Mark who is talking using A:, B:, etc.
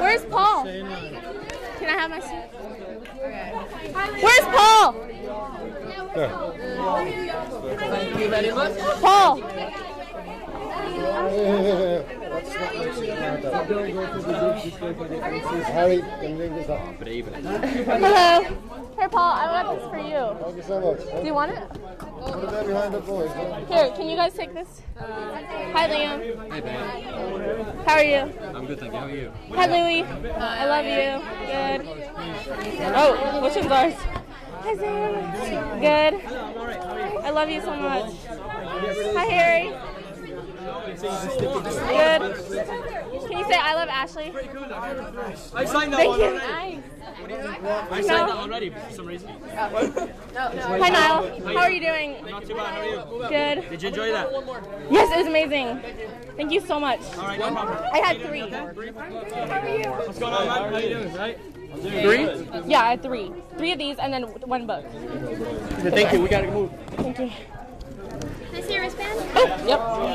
A: Where's Paul? Can I have my seat? Where's Paul?
B: Thank you very much.
A: Paul.
C: Harry, can you this up?
A: Hello. Here, Paul. I got this for you.
C: Thank you so much.
A: Do you want it?
C: Put it there behind the boys. huh?
A: Here, can you guys take this? Hi, Liam.
D: Hey, babe.
A: How are you?
D: I'm good, thank you. How are you?
A: Hi, Louis. I love you. Good. Oh, which one's ours? Hi, Zayn. Good. I love you so much. Hi, Harry. Good. Can you say I love Ashley?
D: I signed that
A: Thank
D: one
A: you.
D: already.
A: Nice.
D: I signed that already for some reason.
A: Hi, Niall. How are you doing?
D: Not too bad. How are you?
A: Good.
D: Did you enjoy that?
A: Yes, it was amazing. Thank you so much.
D: All right, no problem.
A: I had three.
D: What's going on, man? How you doing? Right?
A: Three? Yeah, I had three. Three of these and then one book.
D: Thank you. We gotta move.
A: Thank you.
E: Can I see your wristband?
A: Oh, yep. Great. Awesome.